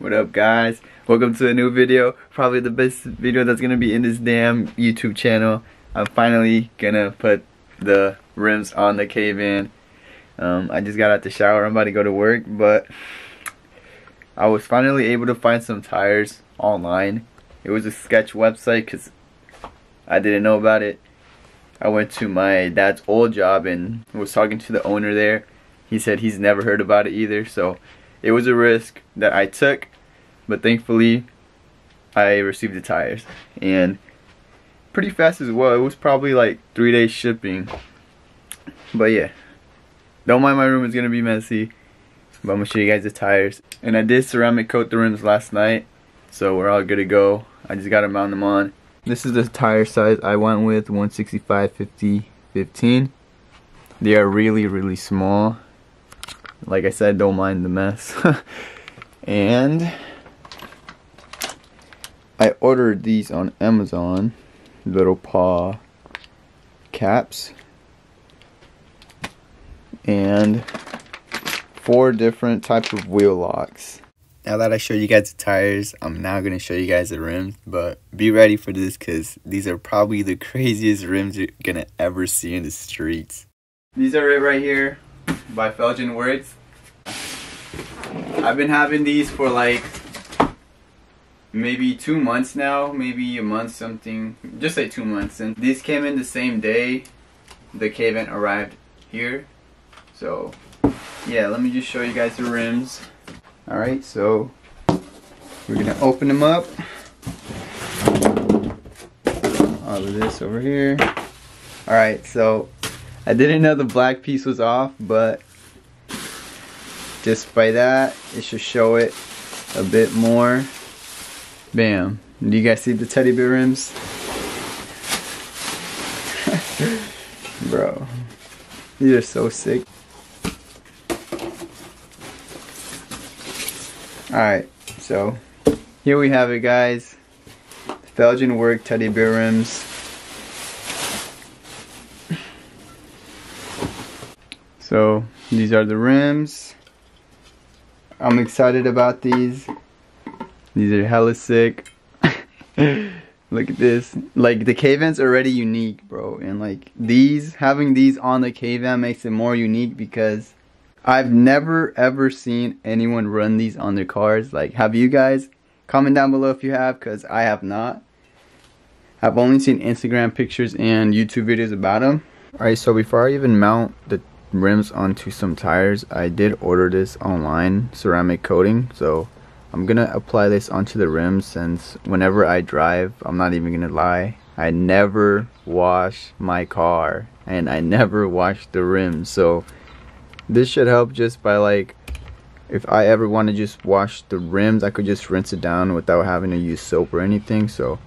What up guys? Welcome to a new video. Probably the best video that's gonna be in this damn YouTube channel. I'm finally gonna put the rims on the Kei van. Um, I just got out the shower. I'm about to go to work, but I was finally able to find some tires online. It was a sketch website because I didn't know about it. I went to my dad's old job and was talking to the owner there. He said he's never heard about it either, so it was a risk that I took, but thankfully I received the tires and pretty fast as well. It was probably like three days shipping, but yeah. Don't mind my room, it's gonna be messy, but I'm gonna show you guys the tires. And I did ceramic coat the rims last night, so we're all good to go. I just gotta mount them on. This is the tire size I went with, 165 50 15. They are really, really small. Like I said, don't mind the mess. and I ordered these on Amazon. Little paw caps. And four different types of wheel locks. Now that I showed you guys the tires, I'm now going to show you guys the rims. But be ready for this because these are probably the craziest rims you're going to ever see in the streets. These are it right here by Felgen Works. I've been having these for like maybe two months now, maybe a month something, just say two months. And these came in the same day the Kei van arrived here. So yeah, let me just show you guys the rims. Alright, so we're gonna open them up. All of this over here. Alright, so I didn't know the black piece was off, but just by that, it should show it a bit more. Bam. Do you guys see the teddy bear rims? Bro, these are so sick. Alright, so here we have it guys. Felgen work teddy bear rims. So these are the rims. I'm excited about these. These are hella sick. Look at this. Like the Kei van's already unique, bro. And like these, having these on the Kei van makes it more unique because I've never ever seen anyone run these on their cars. Like have you guys? Comment down below if you have because I have not. I've only seen Instagram pictures and YouTube videos about them. Alright, so before I even mount the rims onto some tires, I did order this online, ceramic coating. So I'm gonna apply this onto the rims since whenever I drive, I'm not even gonna lie, I never wash my car and I never wash the rims. So this should help just by like if I ever want to just wash the rims I could just rinse it down without having to use soap or anything so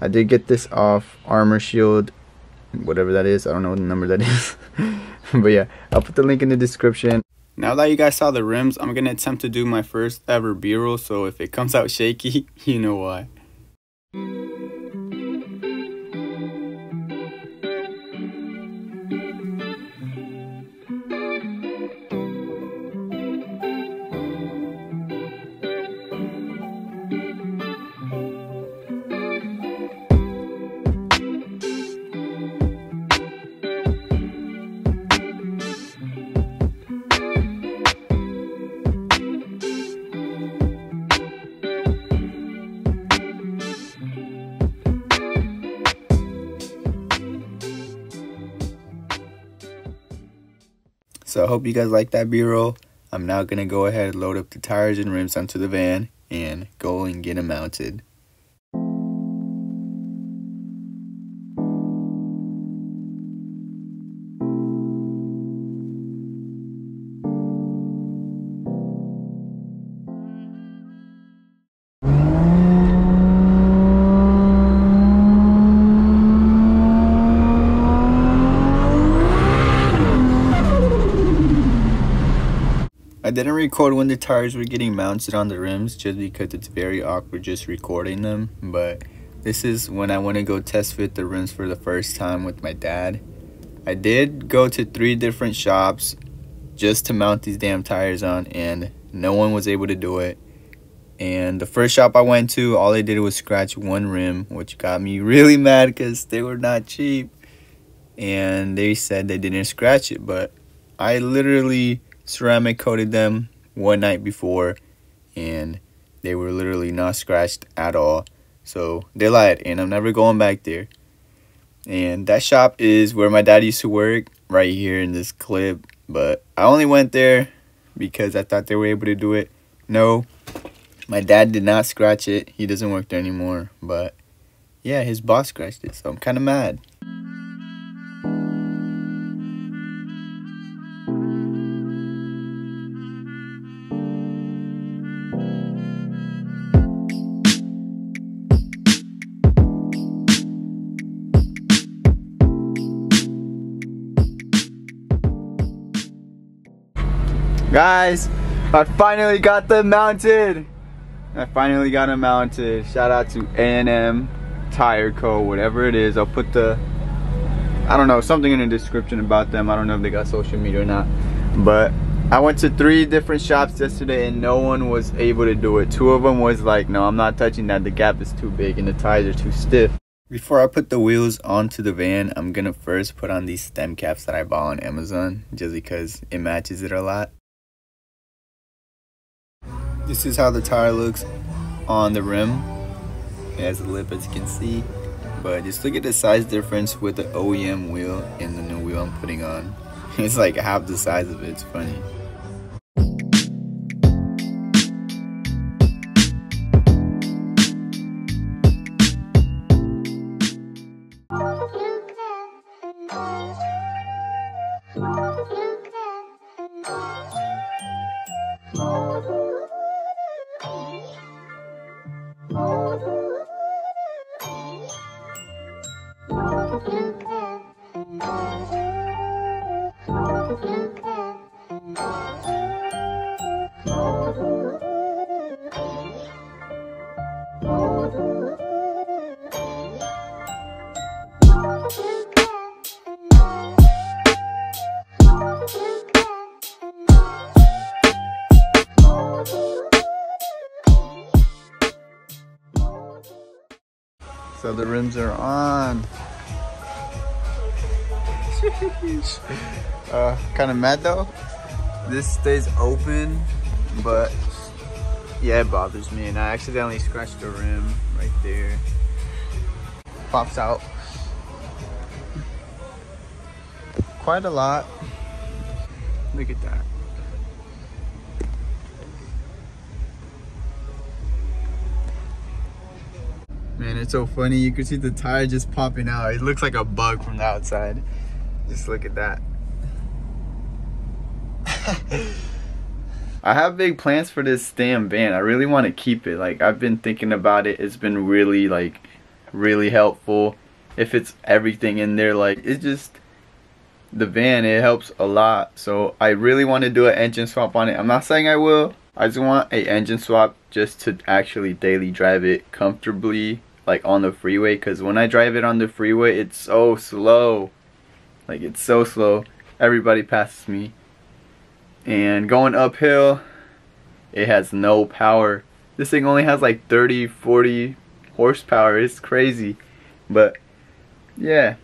I did get this off Armor Shield whatever that is. I don't know what the number that is. But yeah I'll put the link in the description. Now that you guys saw the rims I'm gonna attempt to do my first ever b-roll so if it comes out shaky you know why So I hope you guys like that b-roll. I'm now going to go ahead and load up the tires and rims onto the van and go and get them mounted. Record when the tires were getting mounted on the rims just because it's very awkward just recording them. But this is when I want to go test fit the rims for the first time with my dad. I did go to three different shops just to mount these damn tires on and no one was able to do it. And the first shop I went to, all they did was scratch one rim, which got me really mad because they were not cheap. And they said they didn't scratch it, but I literally ceramic coated them one night before and they were literally not scratched at all. So they lied and I'm never going back there. And that shop is where my dad used to work right here in this clip. But I only went there because I thought they were able to do it. No, my dad did not scratch it. He doesn't work there anymore. But yeah, his boss scratched it. So I'm kind of mad. Guys, I finally got them mounted. I finally got them mounted. Shout out to A&M Tire Co. Whatever it is, I'll put the, I don't know, something in the description about them. I don't know if they got social media or not. But I went to three different shops yesterday and no one was able to do it. Two of them was like, no, I'm not touching that. The gap is too big and the tires are too stiff. Before I put the wheels onto the van, I'm gonna first put on these stem caps that I bought on Amazon just because it matches it a lot. This is how the tire looks on the rim. It has a lip as you can see. But just look at the size difference with the OEM wheel and the new wheel I'm putting on. It's like half the size of it, it's funny. The rims are on. uh, kind of mad though. This stays open, but yeah, it bothers me. And I accidentally scratched the rim right there. Pops out. Quite a lot. Look at that. Man, it's so funny. You can see the tire just popping out. It looks like a bug from the outside. Just look at that. I have big plans for this damn van. I really want to keep it. Like, I've been thinking about it. It's been really, like, really helpful. If it's everything in there, like, it's just, the van, it helps a lot. So, I really want to do an engine swap on it. I'm not saying I will. I just want a engine swap just to actually daily drive it comfortably like on the freeway because when I drive it on the freeway it's so slow. Like it's so slow. Everybody passes me. And going uphill it has no power. This thing only has like 30 40 horsepower. It's crazy. But yeah.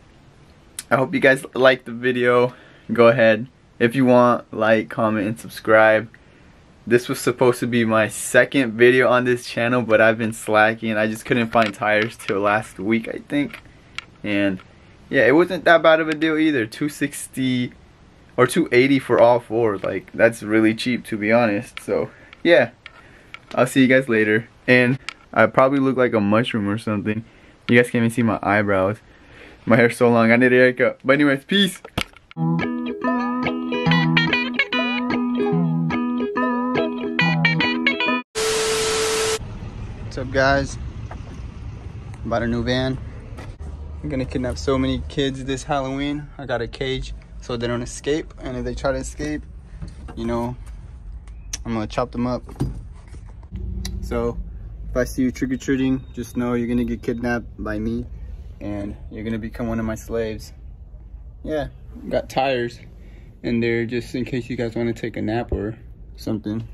I hope you guys like the video. Go ahead. If you want like comment and subscribe this was supposed to be my second video on this channel, but I've been slacking. I just couldn't find tires till last week, I think. And yeah, it wasn't that bad of a deal either. 260 or 280 for all four. Like, that's really cheap to be honest. So, yeah. I'll see you guys later. And I probably look like a mushroom or something. You guys can't even see my eyebrows. My hair's so long, I need a haircut. But anyways, peace. What's up guys? Bought a new van. I'm gonna kidnap so many kids this Halloween. I got a cage so they don't escape. And if they try to escape, you know, I'm gonna chop them up. So if I see you trick-or-treating, just know you're gonna get kidnapped by me and you're gonna become one of my slaves. Yeah, got tires in there just in case you guys wanna take a nap or something.